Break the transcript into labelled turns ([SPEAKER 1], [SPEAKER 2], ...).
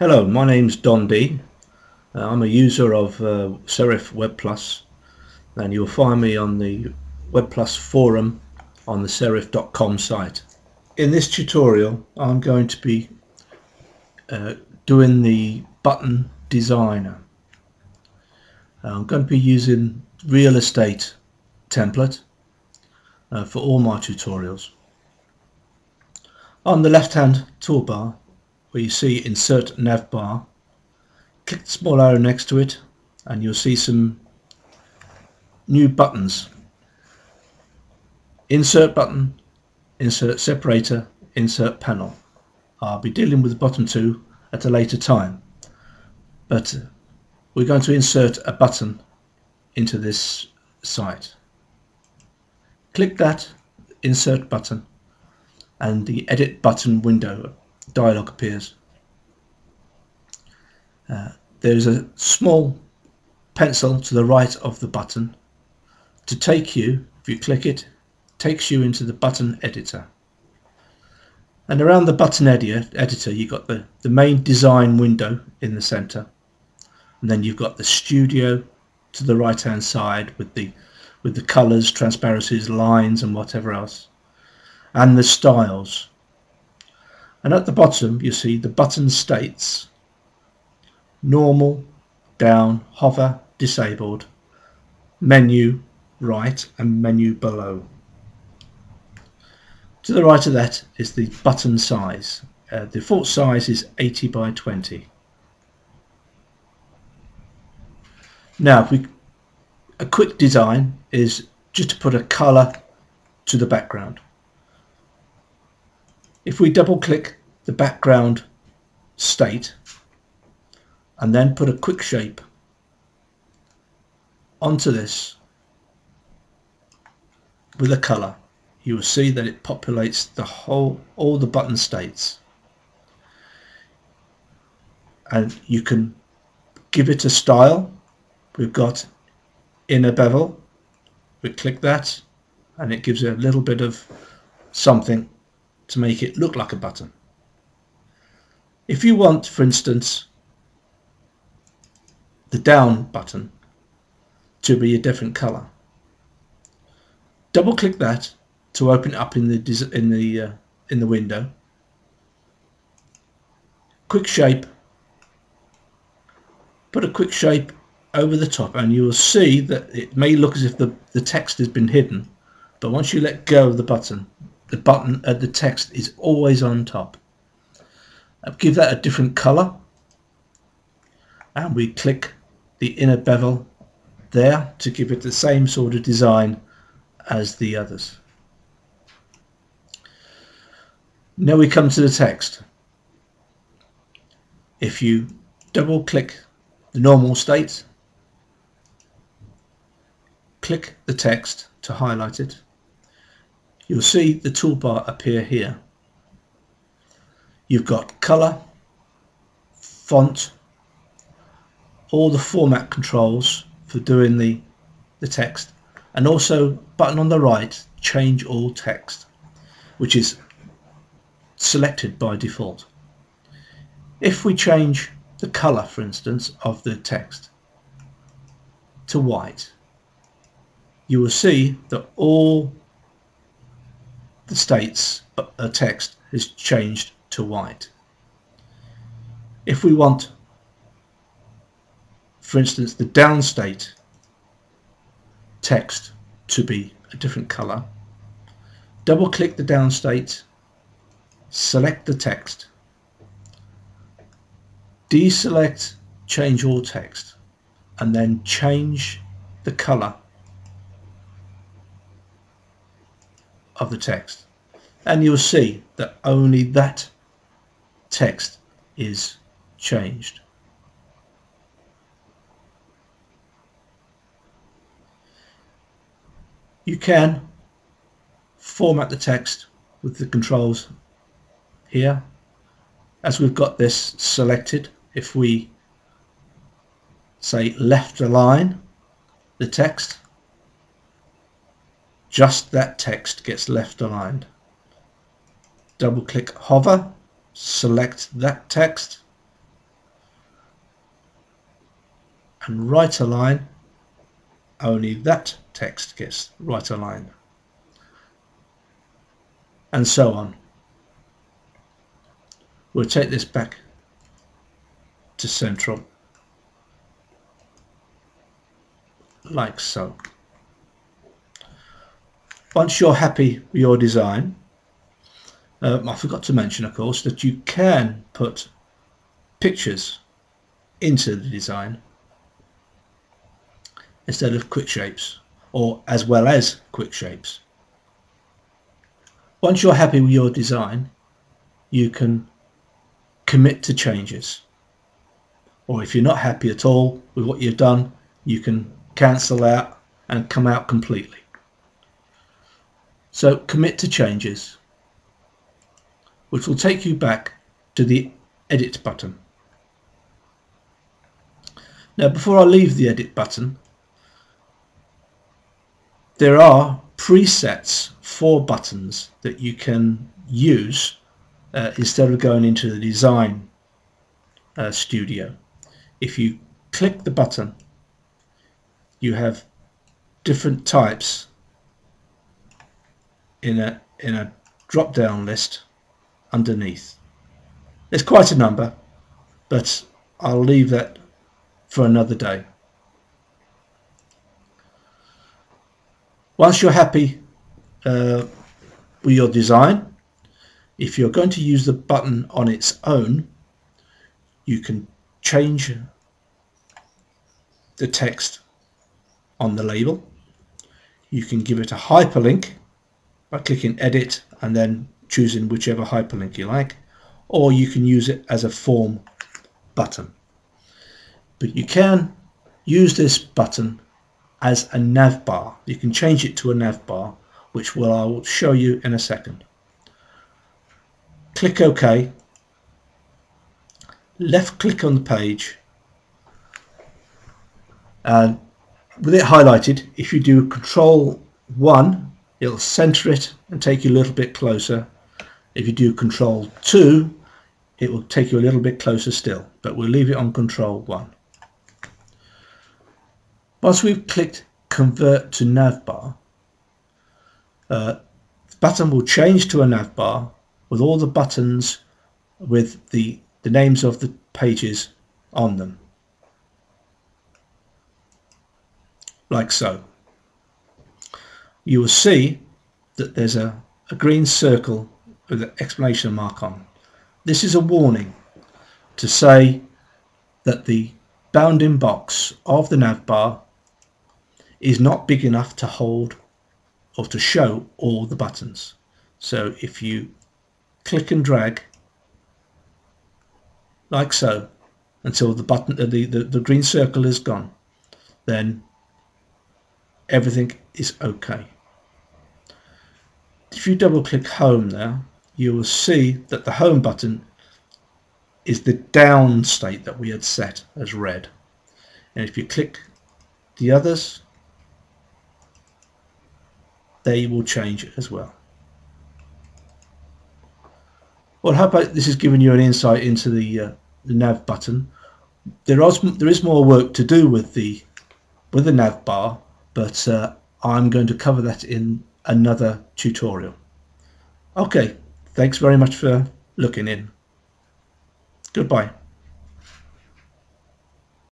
[SPEAKER 1] Hello, my name's Don D. Uh, I'm a user of uh, Serif Web Plus and you'll find me on the Web Plus forum on the serif.com site. In this tutorial I'm going to be uh, doing the button designer. I'm going to be using real estate template uh, for all my tutorials. On the left hand toolbar where you see insert navbar click the small arrow next to it and you'll see some new buttons. Insert button insert separator insert panel. I'll be dealing with the bottom two at a later time. But uh, we're going to insert a button into this site. Click that insert button and the edit button window dialog appears. Uh, there's a small pencil to the right of the button to take you, if you click it, takes you into the button editor. And around the button editor you've got the, the main design window in the center and then you've got the studio to the right hand side with the with the colors, transparencies, lines and whatever else and the styles and at the bottom you see the button states normal, down, hover, disabled, menu, right and menu below. To the right of that is the button size. Uh, the default size is 80 by 20. Now, we, a quick design is just to put a color to the background. If we double click the background state and then put a quick shape onto this with a color you will see that it populates the whole all the button states. And you can give it a style. We've got inner bevel. We click that and it gives it a little bit of something to make it look like a button. If you want, for instance, the down button to be a different color, double click that to open up in the in the uh, in the window. Quick shape. Put a quick shape over the top and you will see that it may look as if the, the text has been hidden but once you let go of the button the button at the text is always on top. I'll give that a different color. And we click the inner bevel there to give it the same sort of design as the others. Now we come to the text. If you double click the normal state click the text to highlight it you'll see the toolbar appear here. You've got color, font, all the format controls for doing the, the text and also button on the right change all text which is selected by default. If we change the color for instance of the text to white you will see that all the states a text is changed to white. If we want, for instance, the down state text to be a different color, double click the down state, select the text, deselect change all text, and then change the color of the text and you'll see that only that text is changed. You can format the text with the controls here as we've got this selected if we say left align the text just that text gets left aligned. Double click hover, select that text and right align, only that text gets right aligned And so on. We'll take this back to central like so. Once you're happy with your design, um, I forgot to mention of course that you can put pictures into the design instead of quick shapes or as well as quick shapes. Once you're happy with your design you can commit to changes or if you're not happy at all with what you've done you can cancel out and come out completely. So commit to changes which will take you back to the edit button. Now before I leave the edit button there are presets for buttons that you can use uh, instead of going into the design uh, studio. If you click the button you have different types in a in a drop down list underneath. There's quite a number but I'll leave that for another day. Once you're happy uh, with your design, if you're going to use the button on its own, you can change the text on the label. You can give it a hyperlink by clicking edit and then choosing whichever hyperlink you like or you can use it as a form button. But you can use this button as a nav bar. You can change it to a nav bar, which will I will show you in a second. Click OK. Left click on the page. And with it highlighted, if you do Control 1, it'll center it and take you a little bit closer. If you do Control 2, it will take you a little bit closer still, but we'll leave it on Control 1. Once we've clicked convert to navbar, uh, the button will change to a navbar with all the buttons with the, the names of the pages on them. Like so. You will see that there's a, a green circle with an explanation mark on. This is a warning to say that the bounding box of the navbar is not big enough to hold or to show all the buttons. So if you click and drag like so until the button the, the, the green circle is gone then everything is okay. If you double click home now you will see that the home button is the down state that we had set as red and if you click the others they will change as well. Well, how about this has given you an insight into the, uh, the nav button. There is there is more work to do with the with the nav bar, but uh, I'm going to cover that in another tutorial. Okay, thanks very much for looking in. Goodbye.